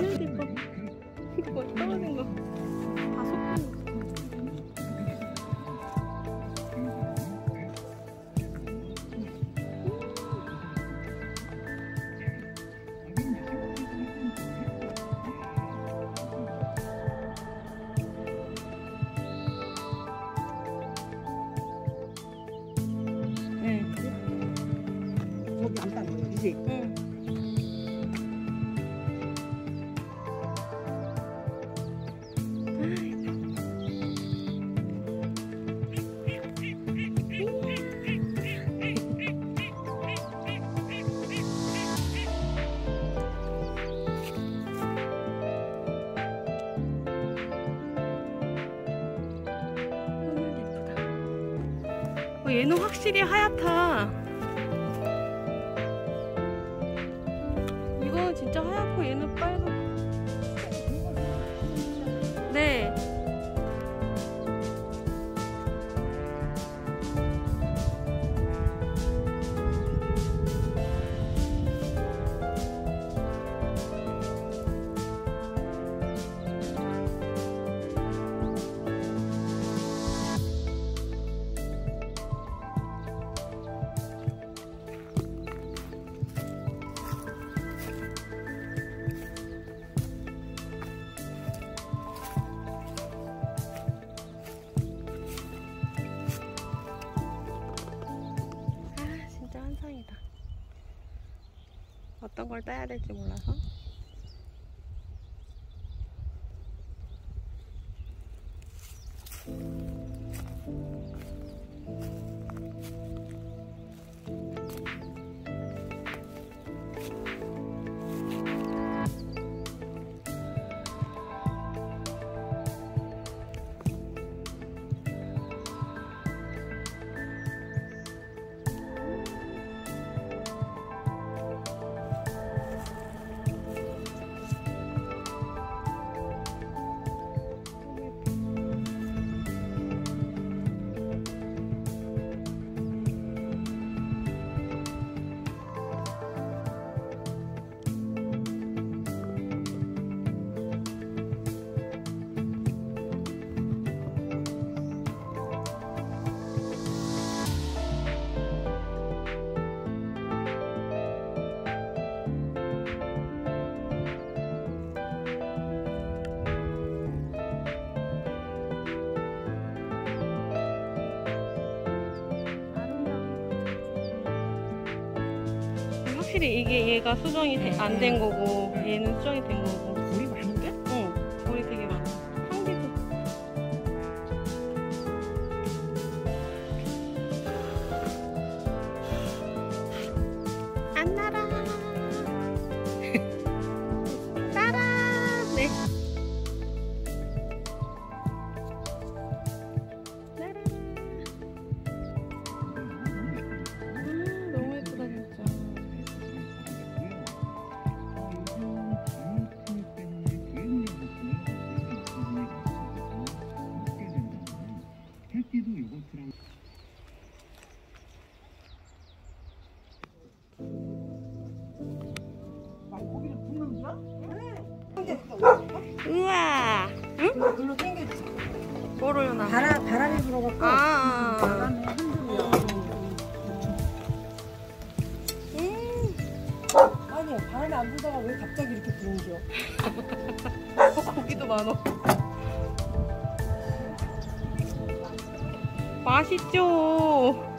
하늘도 예뻐. 이거 떨어진 거. 다 속고. 응. 저기 안 따는 거야, 그지? 응. 얘는 확실히 하얗다. 어떤 걸 따야 될지 몰라서. 확실히 이게 얘가 수정이 안 된 거고 얘는 수정이 된 거고. 우와. 응? 글로 당겨지. 뭐를 나? 바람, 바람이 불어갖고. 아. 바람이 흔들려. 음. 아니, 바람이 안 불다가 왜 갑자기 이렇게 부는겨? 어, 고기도 많어. 맛있죠?